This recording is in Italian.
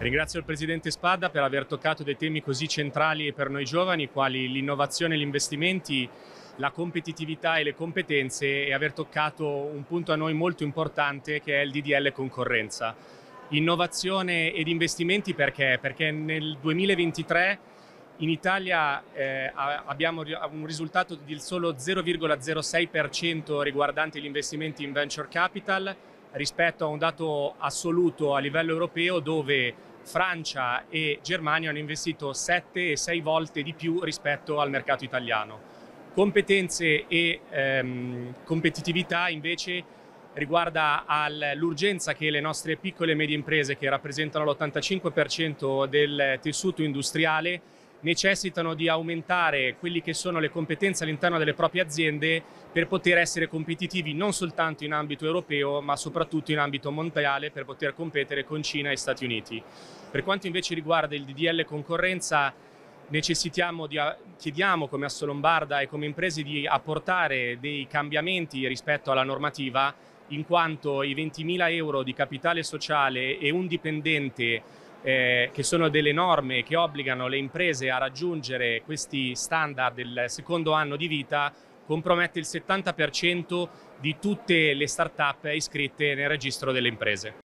Ringrazio il Presidente Spada per aver toccato dei temi così centrali per noi giovani, quali l'innovazione e gli investimenti, la competitività e le competenze e aver toccato un punto a noi molto importante che è il DDL concorrenza. Innovazione ed investimenti perché? Perché nel 2023 in Italia eh, abbiamo un risultato del solo 0,06% riguardante gli investimenti in venture capital rispetto a un dato assoluto a livello europeo dove Francia e Germania hanno investito 7 e 6 volte di più rispetto al mercato italiano. Competenze e ehm, competitività invece riguarda l'urgenza che le nostre piccole e medie imprese che rappresentano l'85% del tessuto industriale necessitano di aumentare quelle che sono le competenze all'interno delle proprie aziende per poter essere competitivi non soltanto in ambito europeo ma soprattutto in ambito mondiale per poter competere con Cina e Stati Uniti. Per quanto invece riguarda il DDL concorrenza di, chiediamo come Assolombarda e come imprese di apportare dei cambiamenti rispetto alla normativa in quanto i 20.000 euro di capitale sociale e un dipendente eh, che sono delle norme che obbligano le imprese a raggiungere questi standard del secondo anno di vita compromette il 70% di tutte le start-up iscritte nel registro delle imprese.